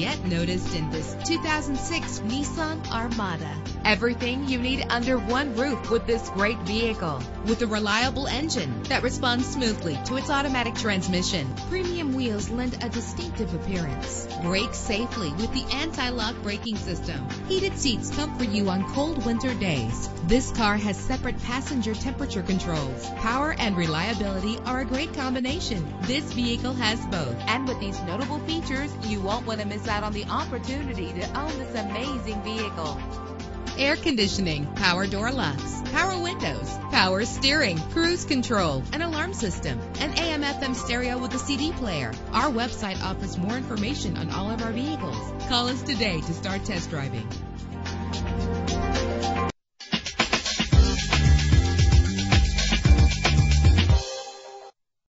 get noticed in this 2006 Nissan Armada. Everything you need under one roof with this great vehicle. With a reliable engine that responds smoothly to its automatic transmission, premium wheels lend a distinctive appearance. Brake safely with the anti-lock braking system. Heated seats comfort you on cold winter days. This car has separate passenger temperature controls. Power and reliability are a great combination. This vehicle has both. And with these notable features, you won't want to miss out on the opportunity to own this amazing vehicle. Air conditioning, power door locks, power windows, power steering, cruise control, an alarm system, an AM FM stereo with a CD player. Our website offers more information on all of our vehicles. Call us today to start test driving.